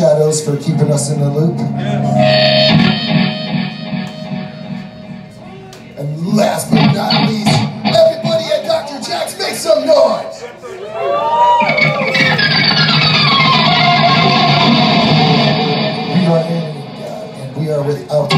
Shadows for keeping us in the loop. And last but not least, everybody at Dr. Jack's, make some noise! We are in God, and we are without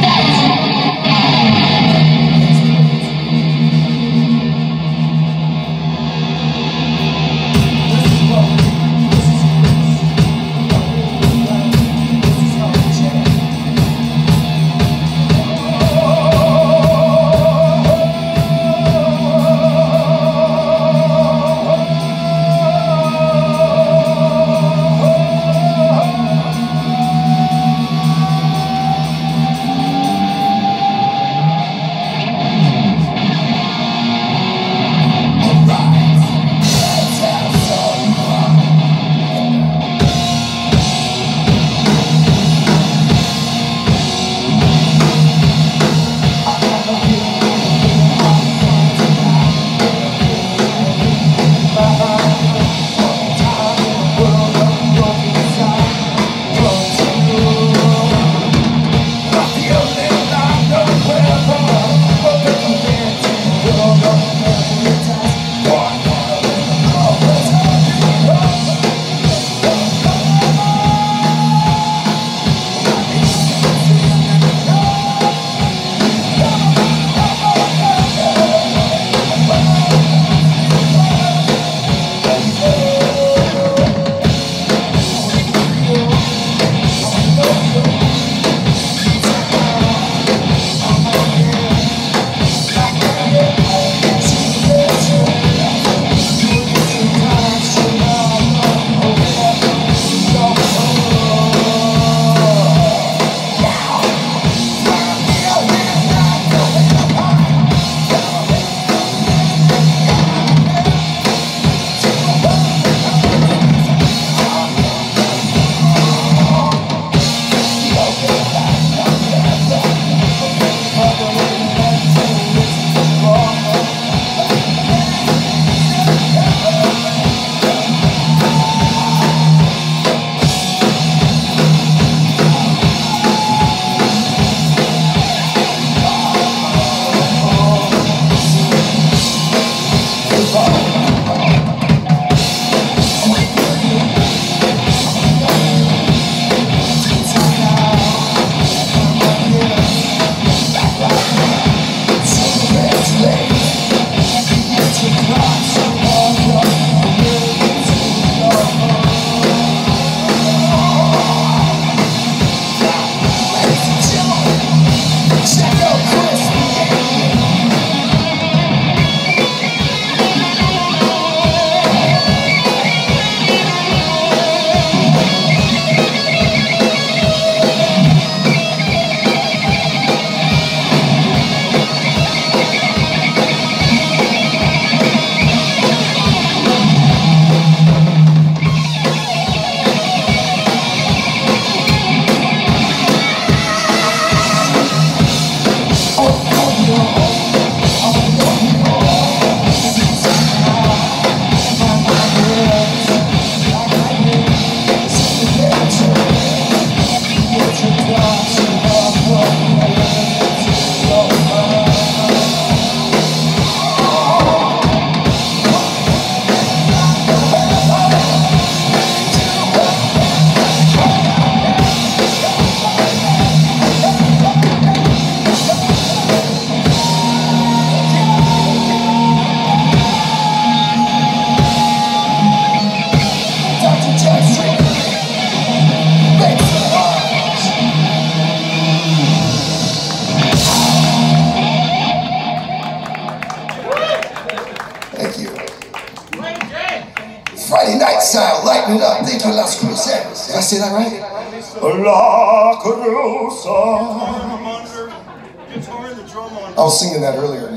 I was singing that earlier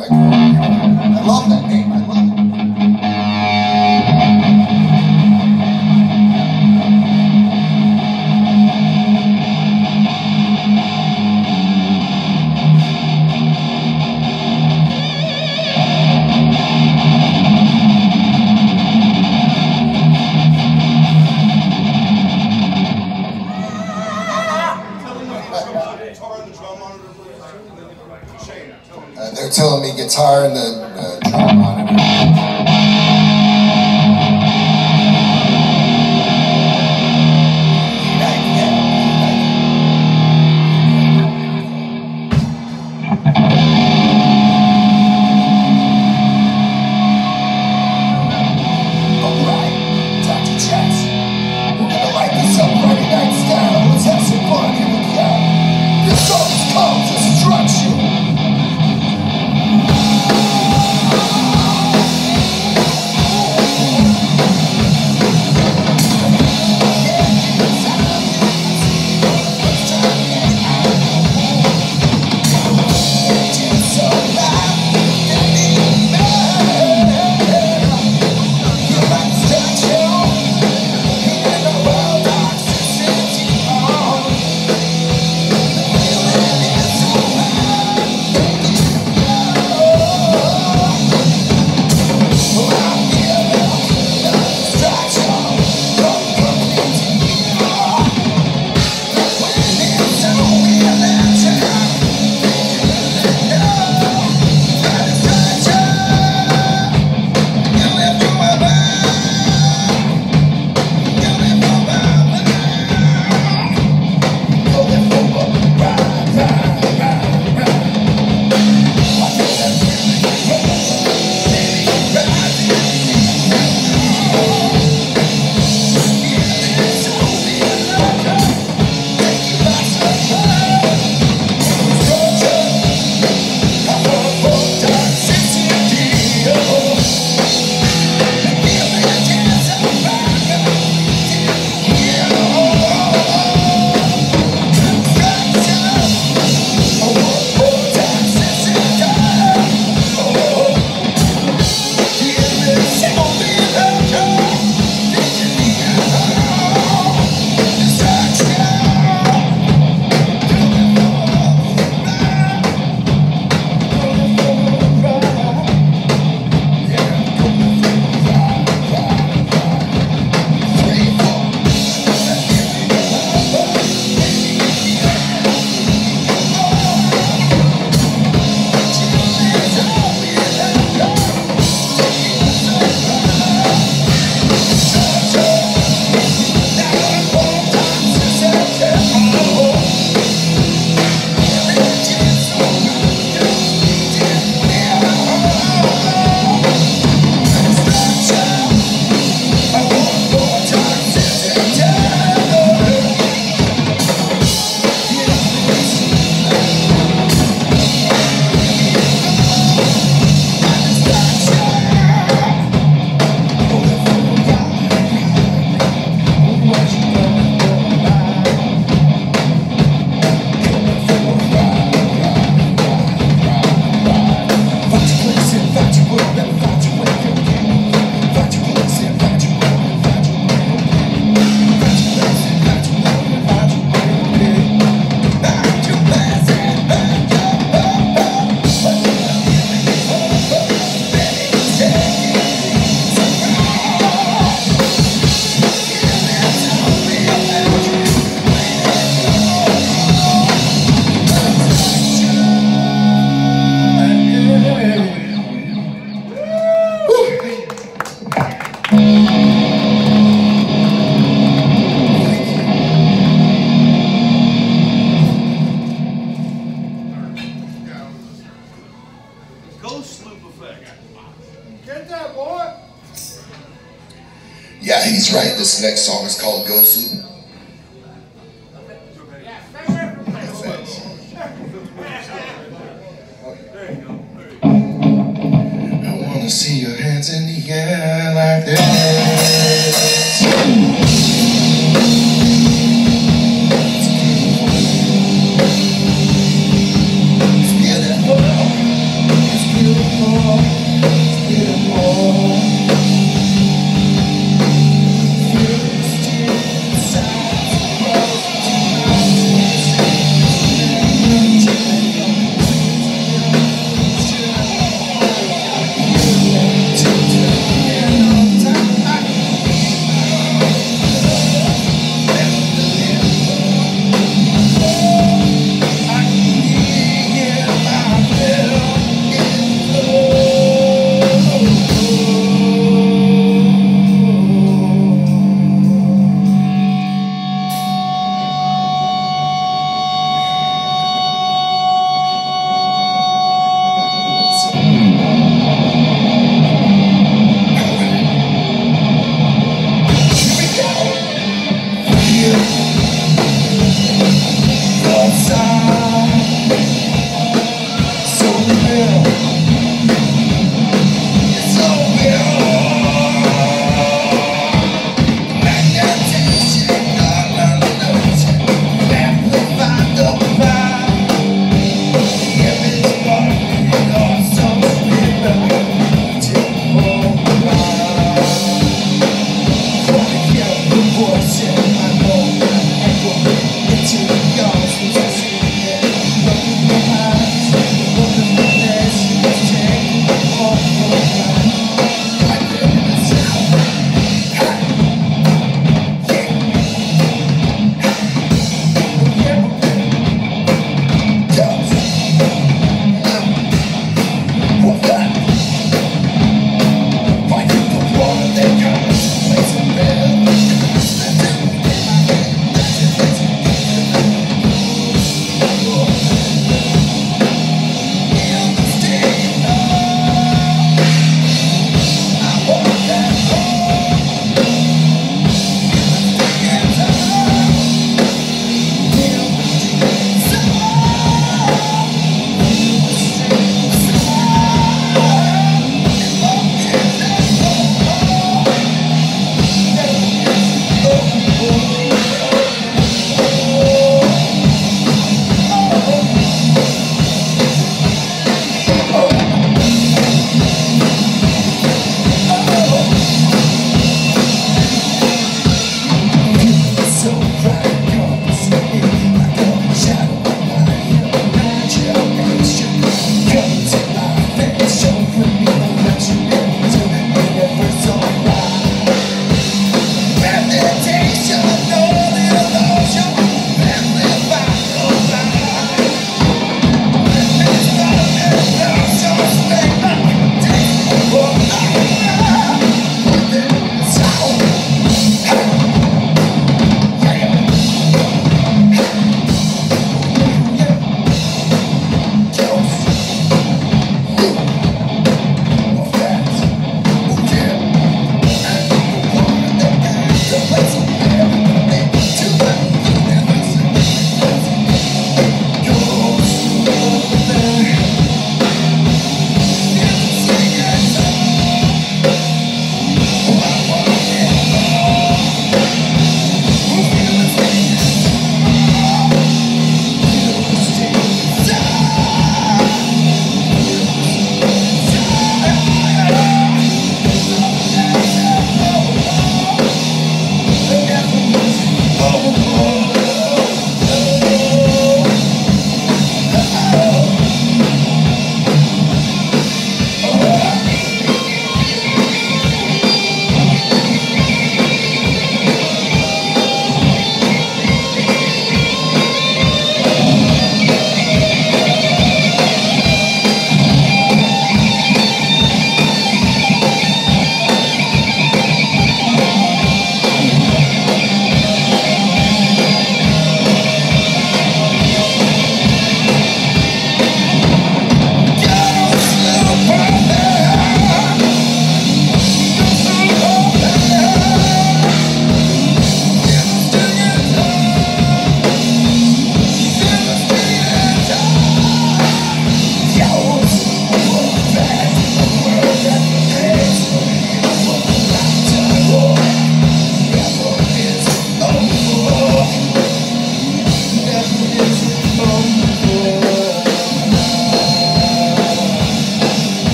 is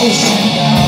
Alexandre.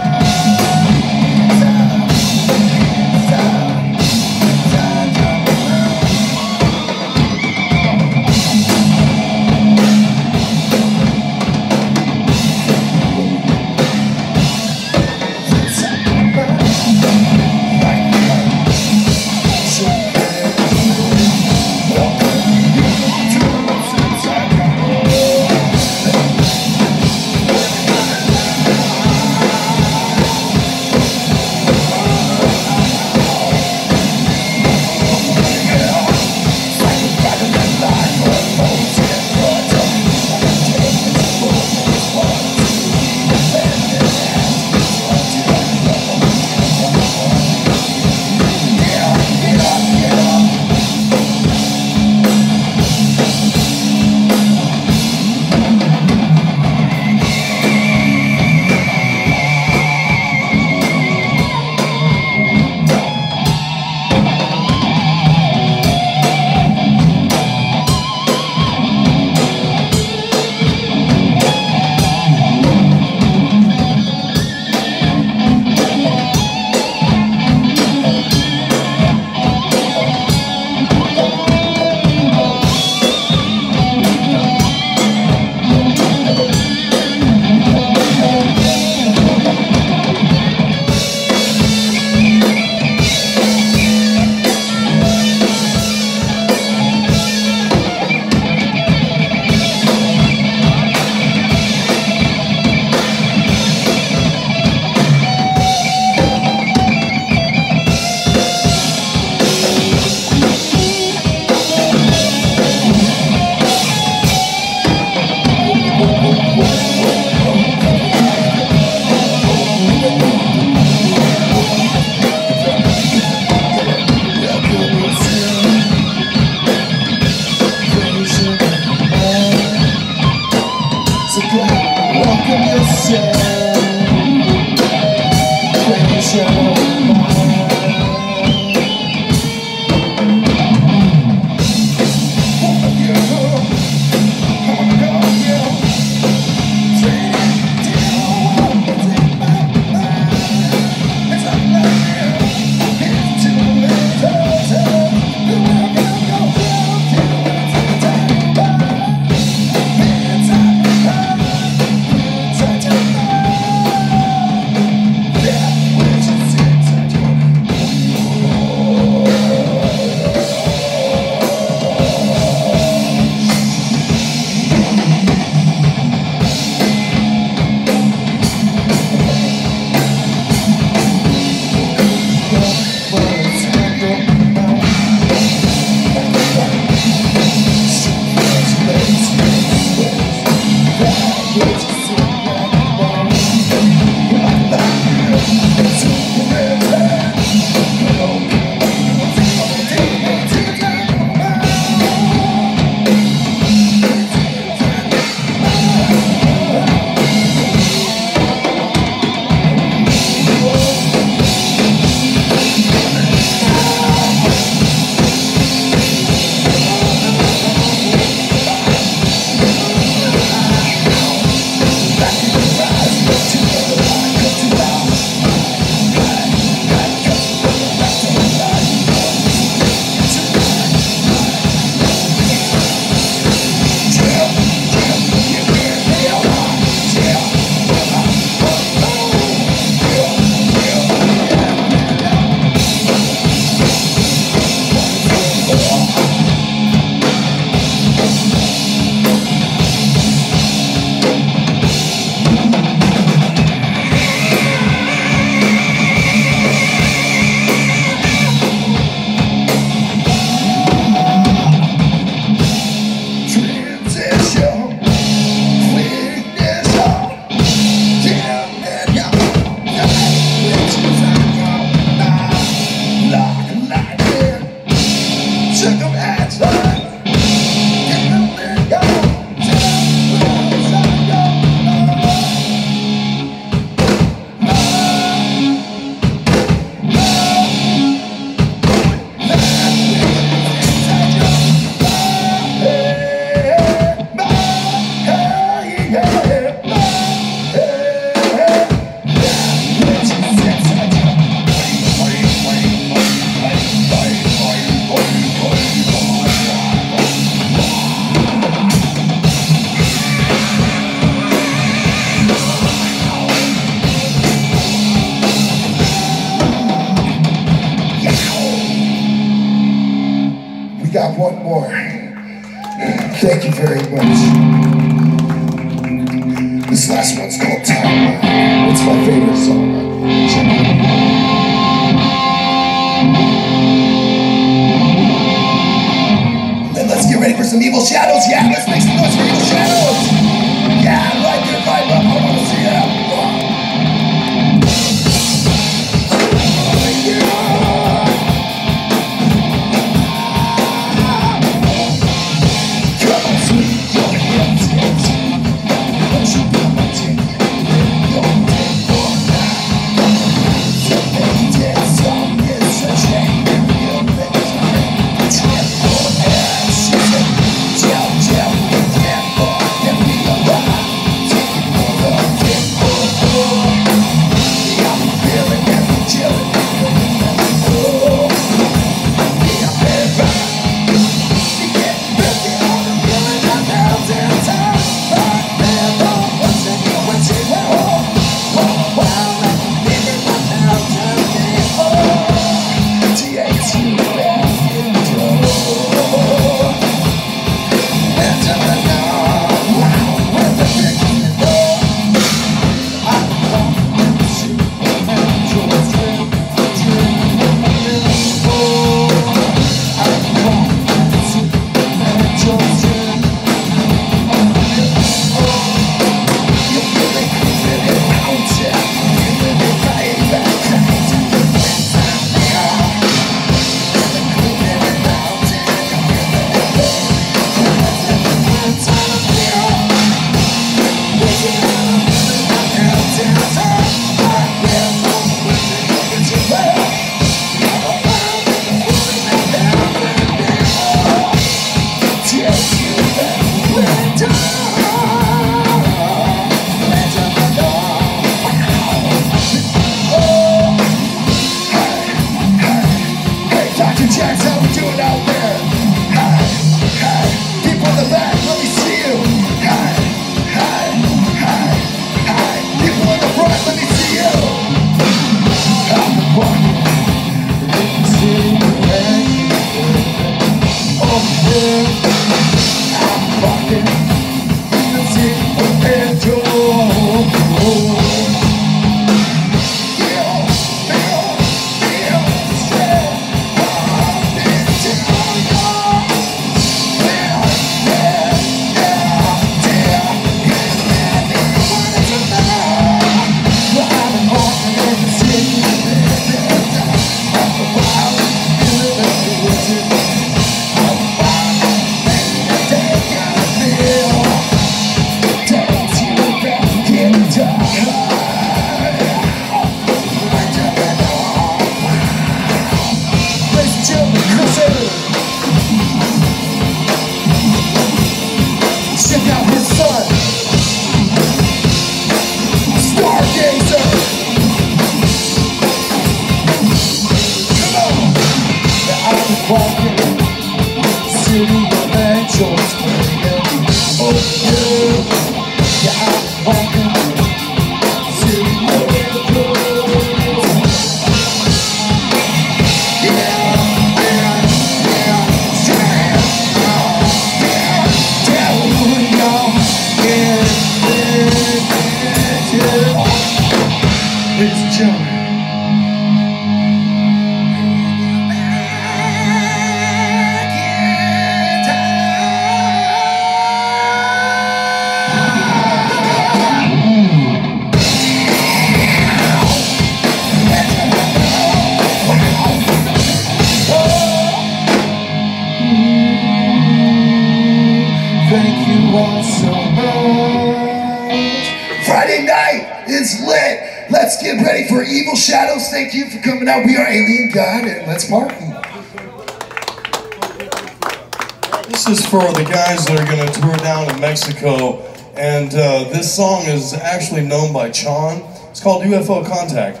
This is for the guys that are going to tour down in Mexico, and uh, this song is actually known by Chon. It's called UFO Contact.